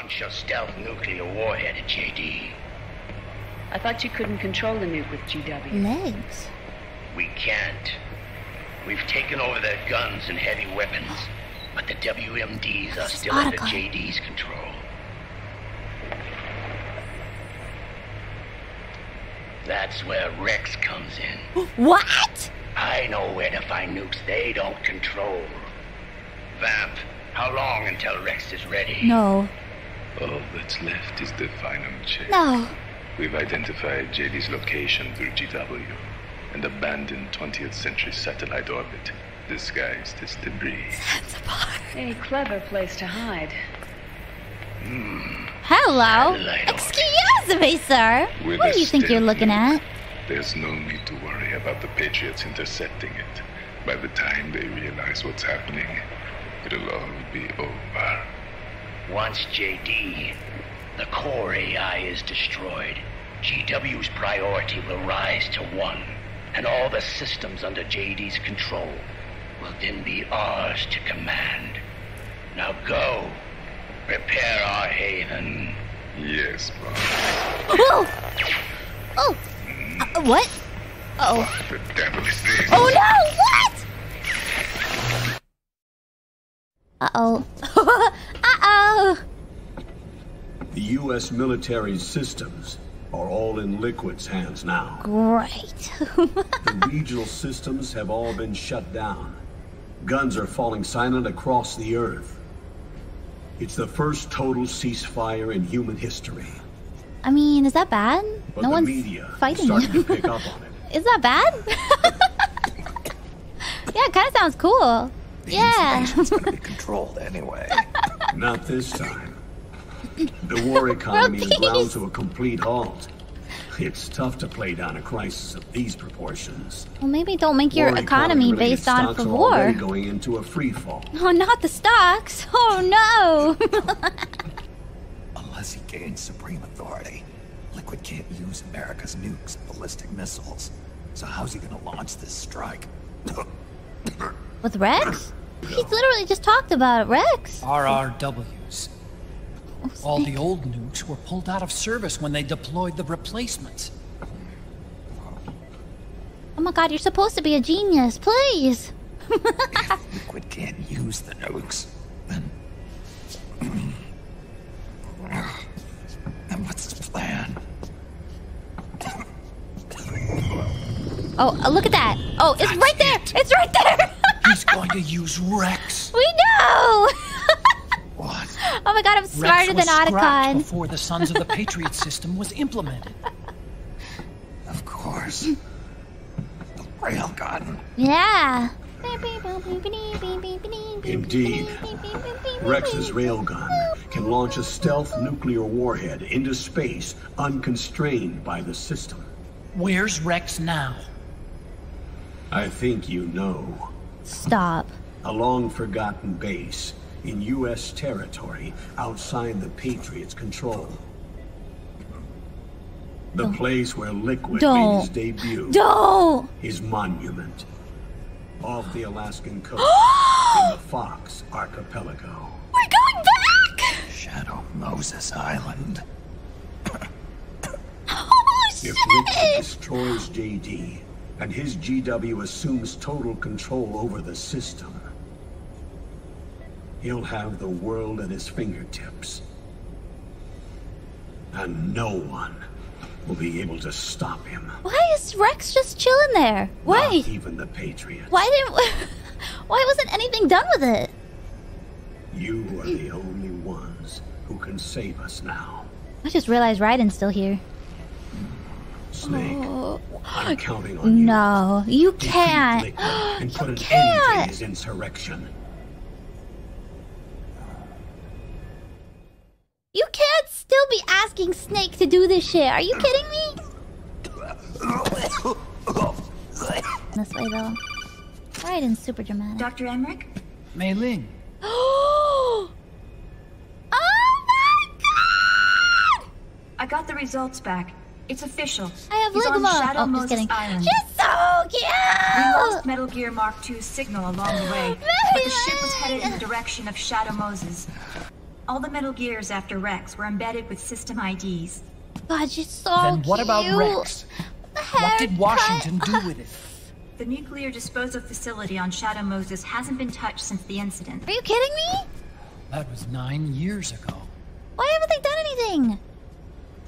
launch a stealth nuclear warhead at JD. I thought you couldn't control the nuke with GW. Legs. We can't. We've taken over their guns and heavy weapons, but the WMDs are still under Otacon. JD's control. That's where Rex comes in. What? I know where to find nukes they don't control. Vamp, how long until Rex is ready? No. All that's left is the final check. No. We've identified JD's location through GW. An abandoned 20th century satellite orbit disguised as debris. That's a clever place to hide. Hmm. Hello. Satellite orbit. Excuse me, sir. With what do you think you're looking nuke, at? There's no need to worry about the Patriots intercepting it. By the time they realize what's happening, it'll all be over. Once JD, the core AI is destroyed, GW's priority will rise to one, and all the systems under JD's control will then be ours to command. Now go, prepare our haven. Yes, boss. Oh. Oh. Uh, what? Oh. What the devil is this? Oh no! What? Uh oh. The U.S. military's systems are all in Liquid's hands now. Great. The regional systems have all been shut down. Guns are falling silent across the Earth. It's the first total ceasefire in human history. I mean, is that bad? But no the one's media is fighting starting to you. pick up on it. Is that bad? yeah, it kind of sounds cool. Yeah. It's gonna be controlled anyway. Not this time. The war economy is ground to a complete halt. It's tough to play down a crisis of these proportions. Well, maybe don't make your War economy related based on stocks for are war. already going into a free fall. Oh, not the stocks. Oh no. Unless he gains supreme authority, Liquid can't use America's nukes and ballistic missiles. So how's he gonna launch this strike? With Rex? He literally just talked about it, Rex. RRWs. All the old nukes were pulled out of service when they deployed the replacements. Oh my god, you're supposed to be a genius. Please. Liquid can't use the nukes. Then. then what's the plan? Oh, uh, look at that. Oh, it's right there. It's right there. He's going to use Rex. we know. What? Oh my god, I'm Rex smarter was than scrapped Otacon. before the Sons of the Patriot system was implemented. Of course. The railgun. Yeah. Indeed. Rex's railgun can launch a stealth nuclear warhead into space unconstrained by the system. Where's Rex now? I think you know. Stop. A long forgotten base in U.S. territory outside the Patriots' control. The place where Liquid Don't. made his debut. Don't. His monument. Off the Alaskan coast in the Fox Archipelago. We're going back. Shadow Moses Island. Holy If Liquid shit. destroys JD and his GW assumes total control over the system, he'll have the world at his fingertips. And no one will be able to stop him. Why is Rex just chilling there? Why? Not even the Patriots. Why didn't? Why wasn't anything done with it? You are the only ones who can save us now. I just realized Raiden's still here. Snake, Oh, I'm counting on you. no, you Defeat can't. Liquid and put you an end to can't. his insurrection. You can't still be asking Snake to do this shit. Are you kidding me? This way though. Right and super dramatic. Dr. Emmerich? Mei Ling. oh my god! I got the results back. It's official. I have He's on Ligma. Shadow Oh, just Moses kidding. Island. She's so cute. We lost Metal Gear Mark II's signal along the way, but the ship was headed in the direction of Shadow Moses. All the Metal Gears after Rex were embedded with system IDs. God, she's so then what about. Rex? What did. Washington do with it? The nuclear disposal facility on Shadow Moses hasn't been touched since the incident. Are you kidding me? That was nine years ago. Why haven't they done anything?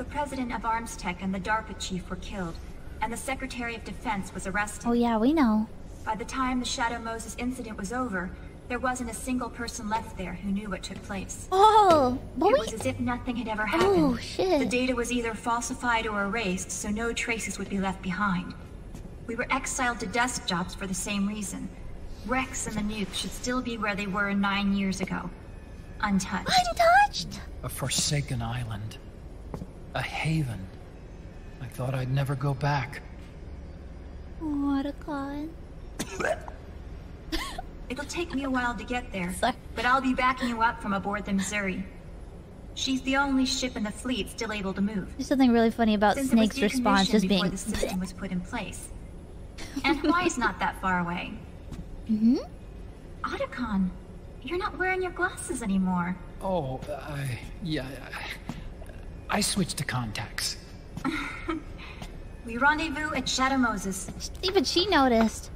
The president of ArmsTech and the DARPA chief were killed, and the Secretary of Defense was arrested. Oh yeah, we know. By the time the Shadow Moses incident was over, there wasn't a single person left there who knew what took place. Oh, but it we. was as if nothing had ever oh, happened. Oh shit! The data was either falsified or erased, so no traces would be left behind. We were exiled to desk jobs for the same reason. Rex and the nuke should still be where they were nine years ago. Untouched. Untouched. A forsaken island. A haven. I thought I'd never go back. What a god. It'll take me a while to get there, Sorry. but I'll be backing you up from aboard the Missouri. She's the only ship in the fleet still able to move. There's something really funny about Since Snake's response decommissioned just before being. the system was put in place. And Hawaii's not that far away. hmm Otacon, you're not wearing your glasses anymore. Oh, I. Yeah. I, I switched to contacts. We rendezvous at Shadow Moses. Even she noticed.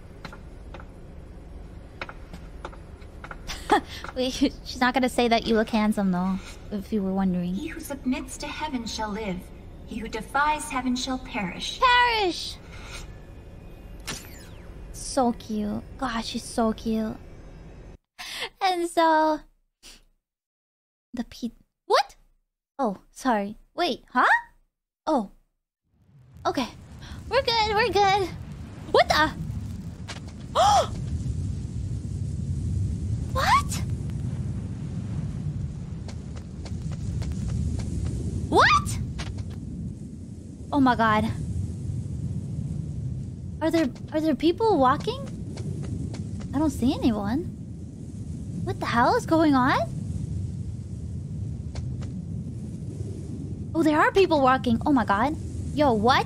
She's not gonna say that you look handsome though, if you were wondering. He who submits to heaven shall live. He who defies heaven shall perish. Perish! So cute. Gosh, she's so cute. And so... The P... What? Oh, sorry. Wait, huh? Oh. Okay. We're good, we're good. What the? what? What? Oh my god. Are there are there people walking? I don't see anyone. What the hell is going on? Oh, there are people walking. Oh my god. Yo, what?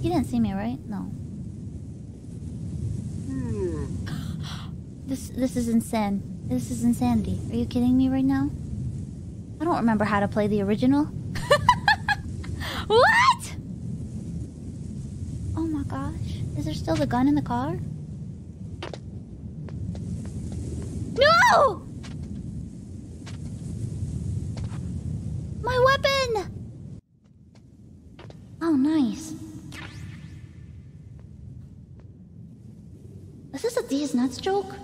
He didn't see me, right? No. This this is insane. This is insanity. Are you kidding me right now? I don't remember how to play the original. what? Oh my gosh. Is there still the gun in the car? No! My weapon! Oh, nice. Is this a These Nuts joke?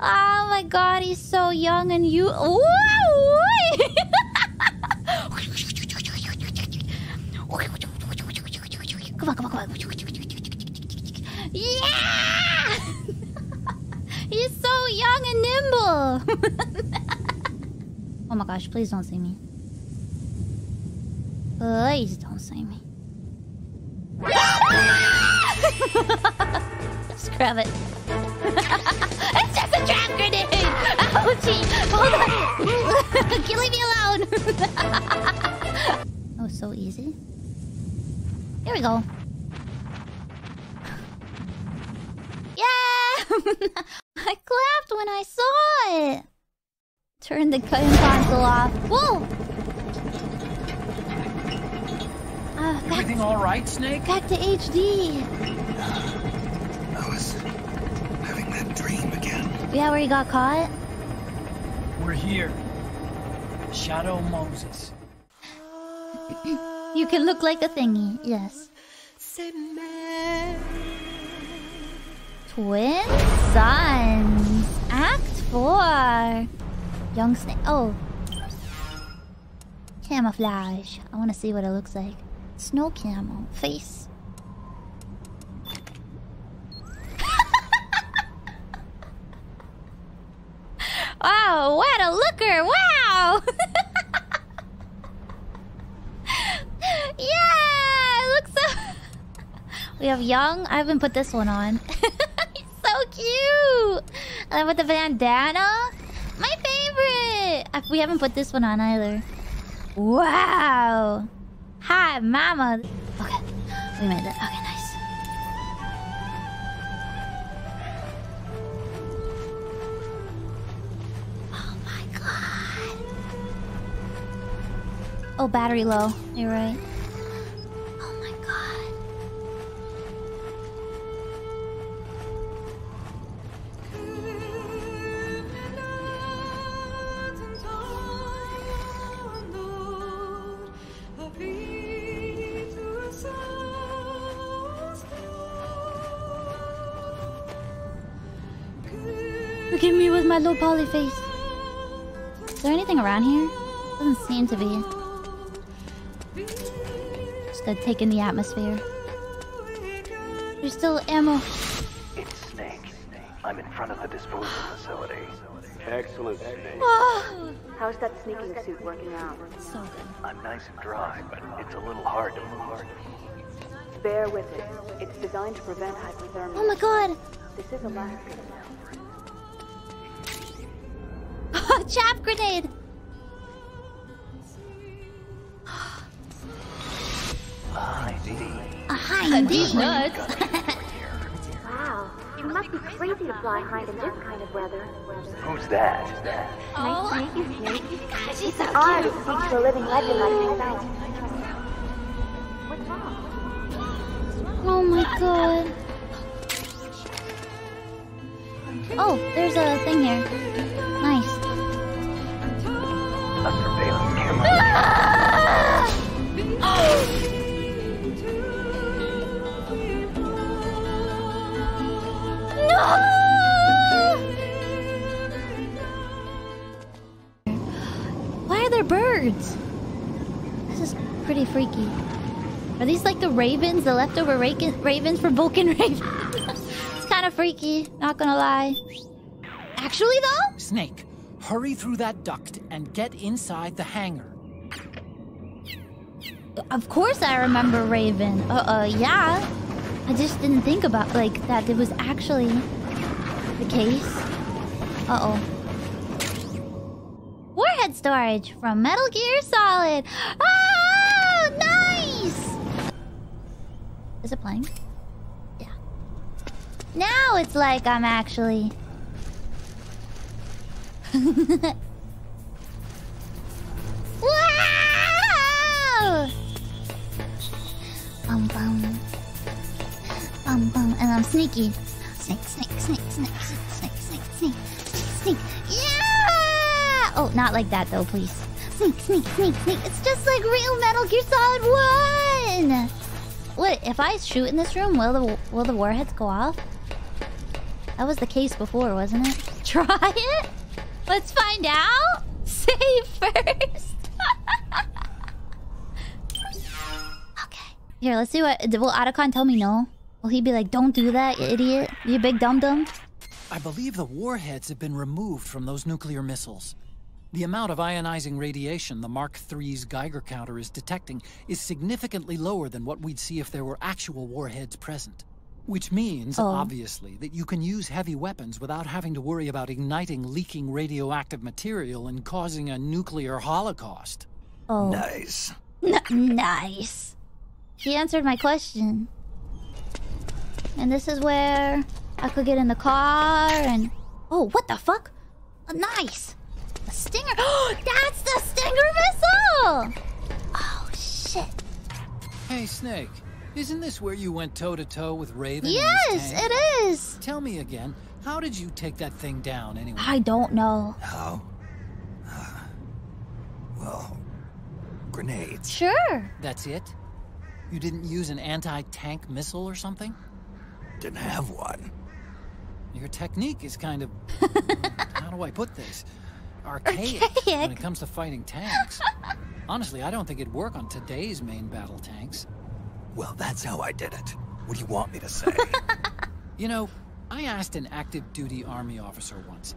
Oh my god, he's so young and you. Come on, come on, come on. Yeah! he's so young and nimble. oh my gosh, please don't see me. Please don't see me. Scrub it. it's just a trap grenade! Ouchie! Hold on! Can leave me alone? oh, so easy. Here we go. Yeah! I clapped when I saw it! Turn the game console off. Whoa! Uh, Everything all right, Snake? back to HD. I was having that dream again. Yeah, where you got caught? We're here. Shadow Moses. You can look like a thingy, yes. Twin Suns. Act 4. Young Snake. Oh. Camouflage. I want to see what it looks like. Snow camel Face. wow, what a looker! Wow! yeah, looks so. we have young. I haven't put this one on. He's so cute. And with the bandana, my favorite. We haven't put this one on either. Wow. Hi, Mama. Okay, we made it. Okay, nice. Oh my god. Oh, battery low. You're right. My low poly face. Is there anything around here? Doesn't seem to be. Just gotta take in the atmosphere. There's still ammo. It's Snake. I'm in front of the disposal facility. Excellent, Snake. Oh, How's that sneaking suit working out? so good. I'm nice and dry, but it's a little hard to move. Bear with it. It's designed to prevent hypothermia. Oh my god! This is a last Chaff grenade! Hi, Dee. A hind These nuts. Wow, it must be crazy to fly hind in this kind of weather. Who's that? Oh, Nice to meet you, Snake. gosh, she's It's so an honor to speak to a living legend like myself. What's wrong? Oh my god. Oh, there's a thing here. No! Why are there birds? This is pretty freaky. Are these like the ravens, the leftover ra- ravens from Vulcan Raven? it's kind of freaky, not gonna lie. Actually, though? Snake, hurry through that duct and get inside the hangar. Of course I remember Raven. Uh, uh, yeah. I just didn't think about, like, that it was actually the case. Uh-oh. Warhead storage from Metal Gear Solid. Oh, nice! Is it playing? Yeah. Now it's like I'm actually... wow! Bum bum. Bum bum. And I'm sneaky. Snake, snake, snake, snake, snake, snake, snake, snake, snake. Yeah! Oh, not like that though, please. Snake, snake, snake, snake. It's just like real Metal Gear Solid 1! What, if I shoot in this room, will the, will the warheads go off? That was the case before, wasn't it? Try it? Let's find out! Save first! okay. Here, let's see what... Will Otacon tell me no? Will he be like, don't do that, you idiot? You big dum-dum? I believe the warheads have been removed from those nuclear missiles. The amount of ionizing radiation the Mark III's Geiger counter is detecting is significantly lower than what we'd see if there were actual warheads present. Which means, Oh. obviously, that you can use heavy weapons without having to worry about igniting leaking radioactive material and causing a nuclear holocaust. Oh. Nice. N- nice. He answered my question. And this is where I could get in the car and... Oh, what the fuck? Uh, nice. The Stinger... Oh, that's the Stinger missile! Oh, shit. Hey, Snake, isn't this where you went toe to toe with Raven? Yes, it is. Tell me again, how did you take that thing down anyway? I don't know. How? Ah, well, grenades. Sure. That's it? You didn't use an anti tank missile or something? Didn't have one. Your technique is kind of. how do I put this? Archaic, Archaic when it comes to fighting tanks. Honestly, I don't think it'd work on today's main battle tanks. Well, that's how I did it. What do you want me to say? You know, I asked an active duty army officer once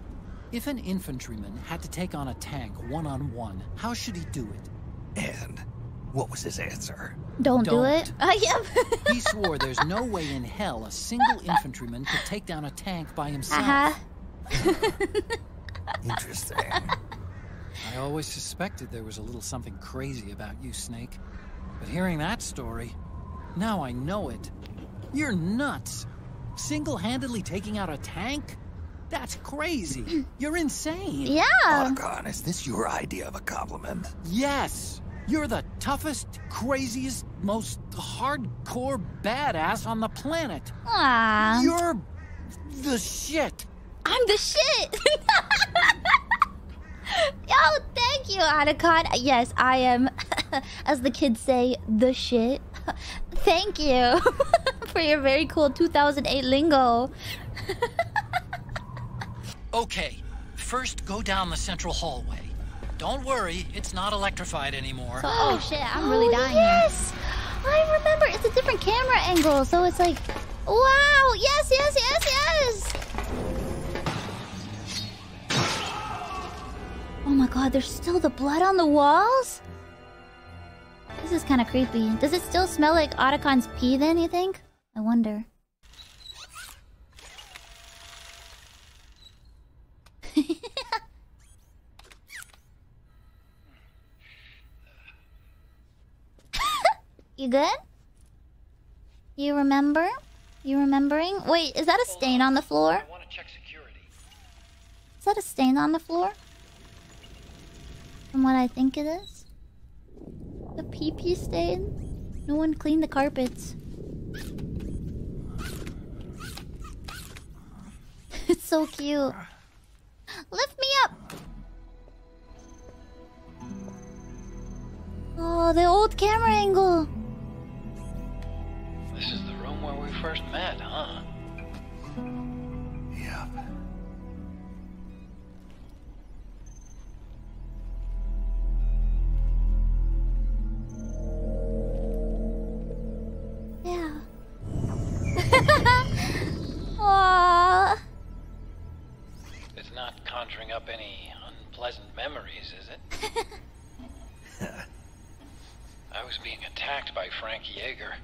if an infantryman had to take on a tank one on one, how should he do it? and what was his answer? Don't, do Don't. it. Uh, yep. He swore there's no way in hell a single infantryman could take down a tank by himself. uh-huh. Interesting. I always suspected there was a little something crazy about you, Snake. But hearing that story, now I know it. You're nuts. Single handedly taking out a tank? That's crazy. You're insane. Yeah. Otacon, is this your idea of a compliment? Yes. You're the toughest, craziest, most hardcore badass on the planet. Aww. You're the shit. I'm the shit. Yo, thank you, Otacon. Yes, I am, as the kids say, the shit. thank you for your very cool 2008 lingo. Okay, first go down the central hallway. Don't worry, it's not electrified anymore. So, oh shit, I'm really oh, dying. Yes, I remember. It's a different camera angle, so it's like, wow, yes, yes, yes, yes. Oh my god, there's still the blood on the walls? This is kind of creepy. Does it still smell like Otacon's pee then, you think? I wonder. you good? You remember? You remembering? Wait, is that a stain on the floor? Is that a stain on the floor? From what I think it is? The pee pee stain? No one cleaned the carpets. it's so cute. Lift me up! Oh, the old camera angle! Was being attacked by Frank Jaeger.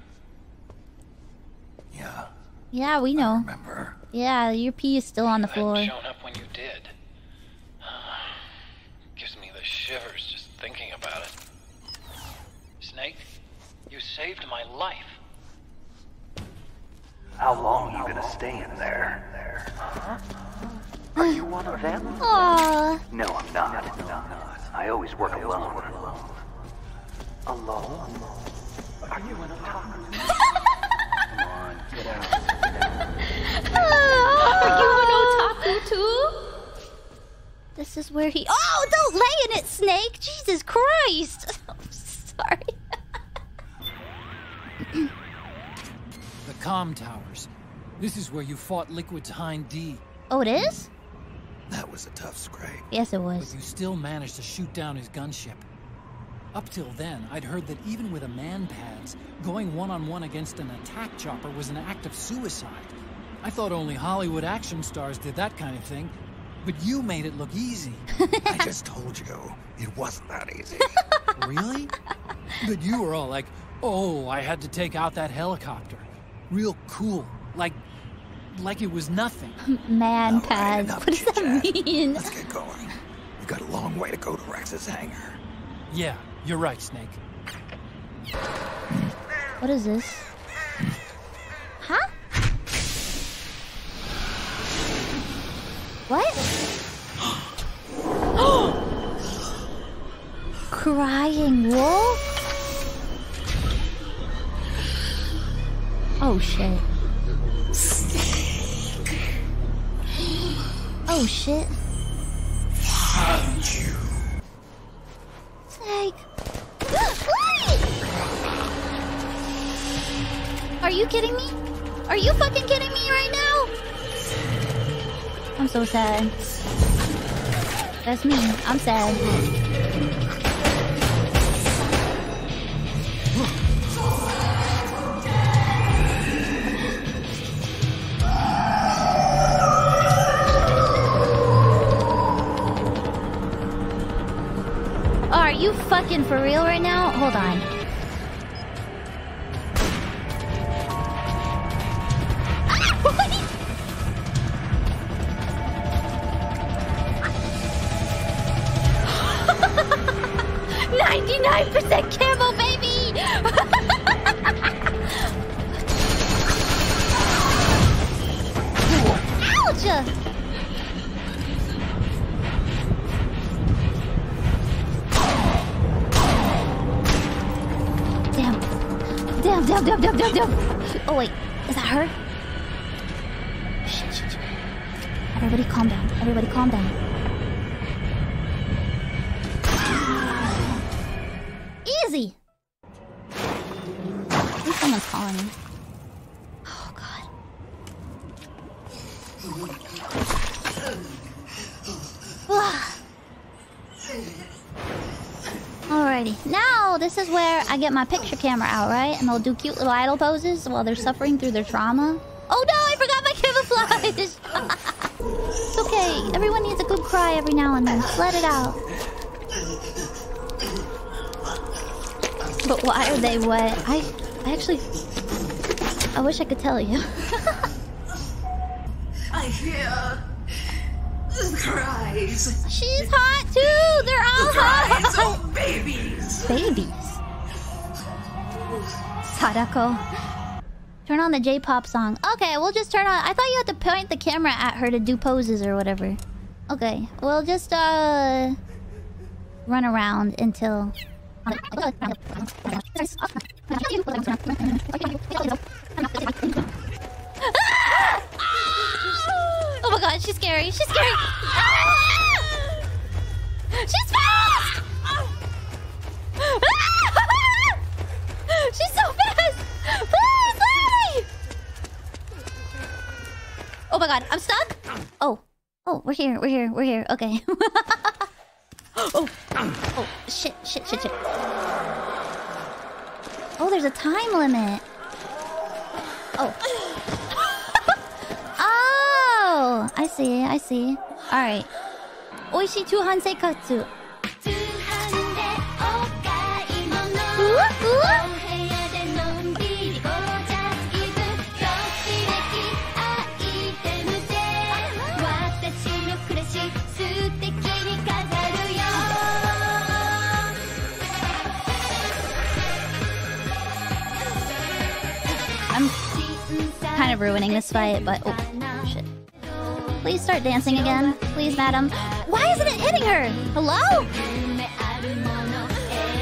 Yeah. Yeah, we know. remember. Yeah, your pee is still on the floor. I Shown up when you did. Gives me the shivers just thinking about it. Snake, you saved my life. How long are you gonna stay in there? Are you one of them? Aww. No, I'm not. I always work alone. Alone? Are you an otaku? Come on, get out. Are you an otaku too? This is where he. Oh, don't lay in it, Snake! Jesus Christ! I'm sorry. The com towers. This is where you fought Liquid's Hind D. Oh, it is? That was a tough scrape. Yes, it But was. you still managed to shoot down his gunship. Up till then, I'd heard that even with a MANPADS, going one on one against an attack chopper was an act of suicide. I thought only Hollywood action stars did that kind of thing, but you made it look easy. I just told you, it wasn't that easy. really? But you were all like, oh, I had to take out that helicopter. Real cool. Like, like it was nothing. MANPADS. enough What does that mean? Let's get going. We've got a long way to go to Rex's hangar. Yeah, you're right, Snake. What is this? Huh? What? Crying wolf? Oh shit. Oh shit. Are you fucking kidding me right now? I'm so sad. That's me. I'm sad. Are you fucking for real right now? Hold on. Everybody calm down. Everybody calm down. Easy. Think someone's calling me. Oh god. Ah. Alrighty. Now, this is where I get my picture camera out, right? And they'll do cute little idle poses while they're suffering through their trauma. Oh no, I forgot my camouflage! okay. Everyone needs a good cry every now and then. Let it out. But why are they wet? I, I actually... I wish I could tell you. I hear cries. She's hot too! They're all Cries, hot! oh babies. Babies. Sadako. Turn on the J-pop song. Okay, we'll just turn on... I thought you had to point the camera at her to do poses or whatever. Okay, we'll just, uh... Run around until... Oh my god, she's scary. She's scary. She's fast! She's so fast! Please, Lady! Oh my god, I'm stuck? Oh. Oh, we're here, we're here, we're here. Okay. oh. Oh, shit, shit, shit, shit. Oh, there's a time limit. Oh. oh! I see, I see. Alright. Oishi Chuhan Seikatsu. I'm of ruining this fight, but oh shit. Please start dancing again. Please, madam. Why isn't it hitting her? Hello?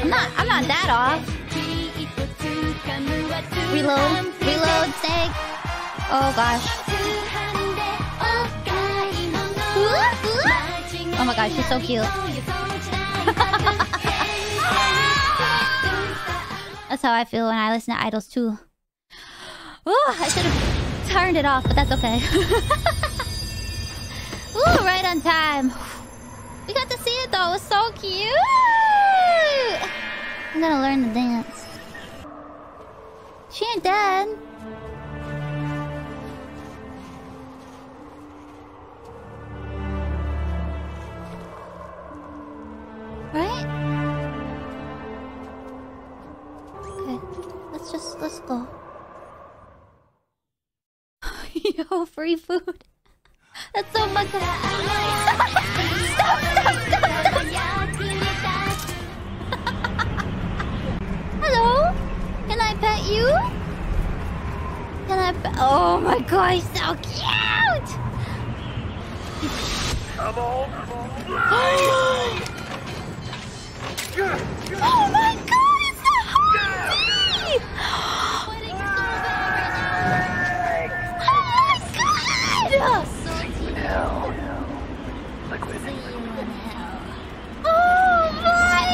I'm not I'm not that off. Reload. Reload, snake. Oh gosh. Oh my gosh, she's so cute. That's how I feel when I listen to idols too. Oh, I should have turned it off, but that's okay. Ooh, right on time. We got to see it though. It was so cute. I'm gonna learn the dance. She ain't dead. Right? Okay, let's just let's go. Yo, free food. That's so up. Stop! Stop! Stop! Stop! stop. Hello? Can I pet you? Can I pet? Oh my gosh, so cute! Come on. oh my god, it's the Harvey! Oh my god! Hell. Liquid. Oh my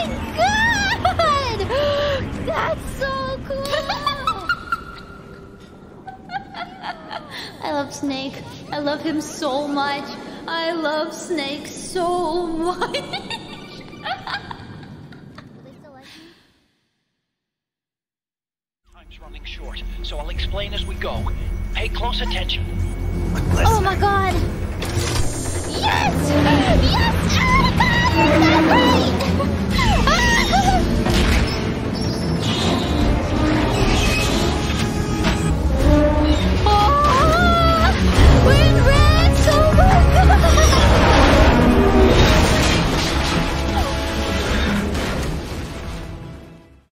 god! That's so cool! I love Snake. I love him so much. I love Snake so much. Time's running short, so I'll explain as we go. Pay close attention. Oh my god! Yes! Yes! Oh